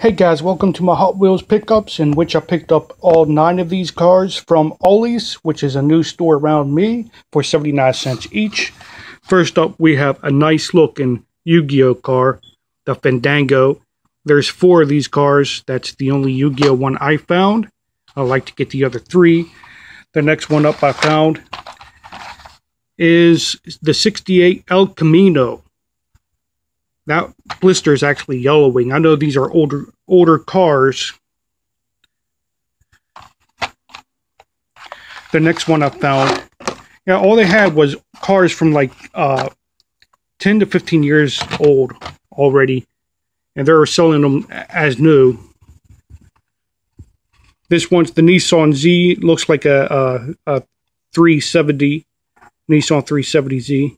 Hey guys, welcome to my Hot Wheels pickups in which I picked up all nine of these cars from Ollie's, which is a new store around me for 79 cents each. First up, we have a nice looking Yu-Gi-Oh car, the Fandango. There's four of these cars. That's the only Yu-Gi-Oh one I found. I'd like to get the other three. The next one up I found is the 68 El Camino. That blister is actually yellowing. I know these are older older cars. The next one I found, yeah, all they had was cars from like uh, 10 to 15 years old already, and they were selling them as new. This one's the Nissan Z. Looks like a, a, a 370 Nissan 370Z.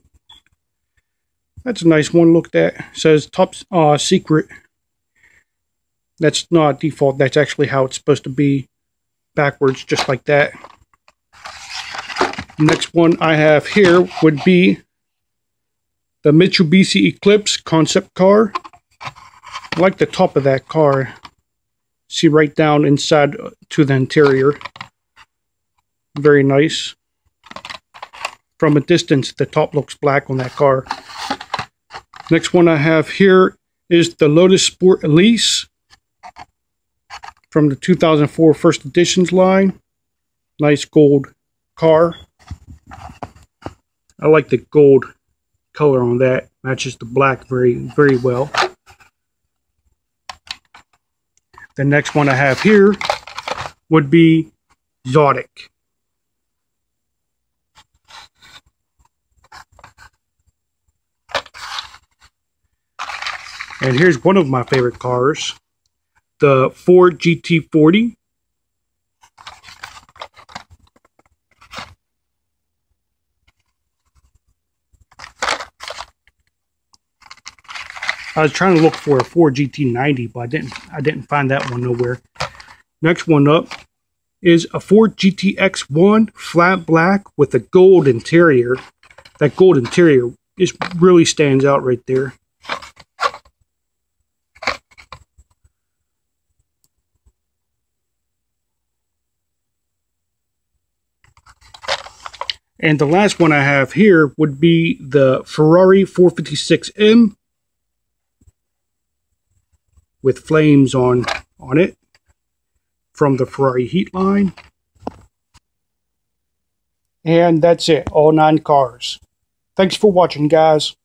That's a nice one looked at. It says top uh, secret. That's not default. That's actually how it's supposed to be backwards, just like that. Next one I have here would be the Mitsubishi Eclipse concept car. I like the top of that car. See right down inside to the interior. Very nice. From a distance, the top looks black on that car. Next one I have here is the Lotus Sport Elise from the 2004 First Editions line. Nice gold car. I like the gold color on that. Matches the black very, very well. The next one I have here would be Zotic. And here's one of my favorite cars, the Ford GT40. I was trying to look for a Ford GT90, but I didn't I didn't find that one nowhere. Next one up is a Ford GTX1 flat black with a gold interior. That gold interior just really stands out right there. And the last one I have here would be the Ferrari 456M with flames on, on it from the Ferrari heat line. And that's it, all nine cars. Thanks for watching, guys.